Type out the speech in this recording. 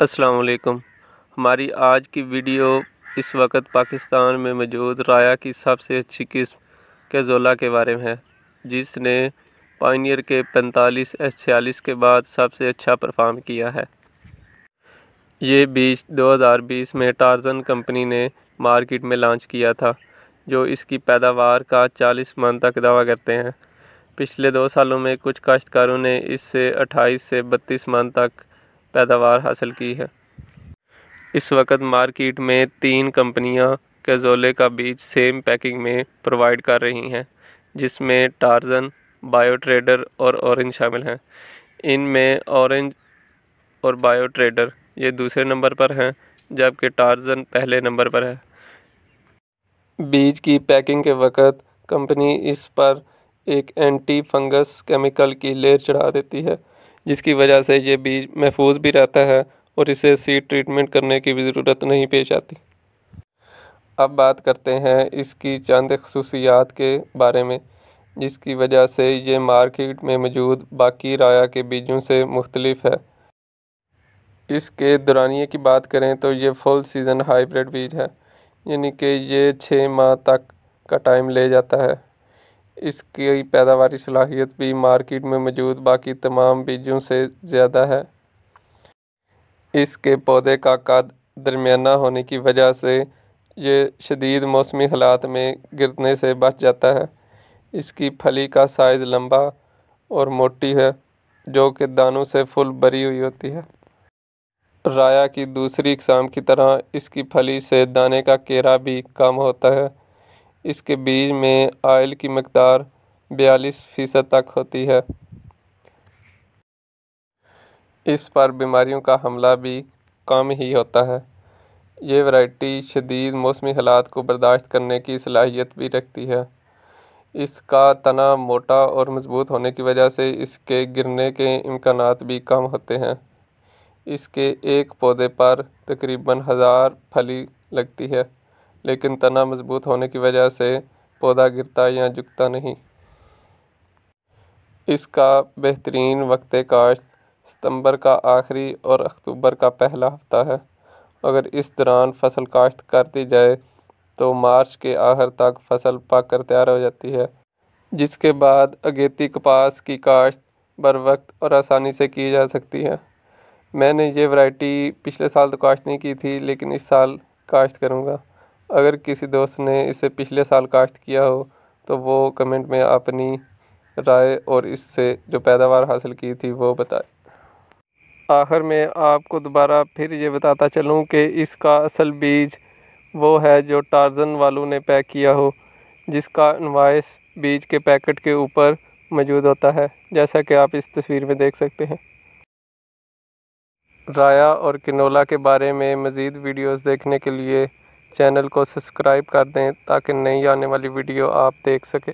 असलकुम हमारी आज की वीडियो इस वक्त पाकिस्तान में मौजूद राया की सबसे अच्छी किस्म कैजोला के बारे में है, जिसने पाइनियर के 45 एस छियालीस के बाद सबसे अच्छा परफॉर्म किया है। ये बीज 2020 में टार्जन कंपनी ने मार्केट में लॉन्च किया था, जो इसकी पैदावार का 40 मन तक दावा करते हैं। पिछले दो सालों में कुछ काश्तकारों ने इससे 28 से 32 मन तक पैदावार हासिल की है। इस वक्त मार्केट में तीन कंपनियाँ कैजोले का बीज सेम पैकिंग में प्रोवाइड कर रही हैं, जिसमें टार्जन बायो ट्रेडर और ऑरेंज शामिल हैं। इनमें ऑरेंज और बायोट्रेडर, ये दूसरे नंबर पर हैं, जबकि टार्जन पहले नंबर पर है। बीज की पैकिंग के वक्त कंपनी इस पर एक एंटी फंगस केमिकल की लेयर चढ़ा देती है जिसकी वजह से ये बीज महफूज भी रहता है और इसे सीड ट्रीटमेंट करने की भी ज़रूरत नहीं पेश आती अब बात करते हैं इसकी चंद खसूसियात के बारे में, जिसकी वजह से ये मार्केट में मौजूद बाकी राया के बीजों से मुख्तलिफ़ है। इसके दौरानिए की बात करें तो ये फुल सीज़न हाइब्रिड बीज है, यानी कि ये छः माह तक का टाइम ले जाता है। इसकी पैदावारी सलाहियत भी मार्केट में मौजूद बाकी तमाम बीजों से ज़्यादा है। इसके पौधे का कद दरमियाना होने की वजह से ये शदीद मौसमी हालात में गिरने से बच जाता है। इसकी फली का साइज़ लंबा और मोटी है, जो कि दानों से फुल भरी हुई होती है। राया की दूसरी इकसाम की तरह इसकी फली से दाने का केरा भी कम होता है। इसके बीज में आयल की मकदार बयालीस फ़ीसद तक होती है। इस पर बीमारियों का हमला भी कम ही होता है। ये वैरायटी शदीद मौसमी हालात को बर्दाश्त करने की सलाहियत भी रखती है। इसका तना मोटा और मज़बूत होने की वजह से इसके गिरने के इम्कान भी कम होते हैं। इसके एक पौधे पर तकरीबन हज़ार फली लगती है। लेकिन तना मज़बूत होने की वजह से पौधा गिरता या झुकता नहीं। इसका बेहतरीन वक्त काश्त सितंबर का आखिरी और अक्टूबर का पहला हफ़्ता है। अगर इस दौरान फ़सल काश्त कर दी जाए तो मार्च के आखिर तक फ़सल पक कर तैयार हो जाती है, जिसके बाद अगेती कपास की काश्त बर वक्त और आसानी से की जा सकती है। मैंने ये वैरायटी पिछले साल तो काश्त नहीं की थी, लेकिन इस साल काश्त करूँगा। अगर किसी दोस्त ने इसे पिछले साल काश्त किया हो तो वो कमेंट में अपनी राय और इससे जो पैदावार हासिल की थी, वो बताए। आखिर में आपको दोबारा फिर ये बताता चलूँ कि इसका असल बीज वो है जो टार्जन वालों ने पैक किया हो, जिसका इन्वाइस बीज के पैकेट के ऊपर मौजूद होता है, जैसा कि आप इस तस्वीर में देख सकते हैं। राया और किनोला के बारे में मज़ीद वीडियोस देखने के लिए चैनल को सब्सक्राइब कर दें ताकि नई आने वाली वीडियो आप देख सकें।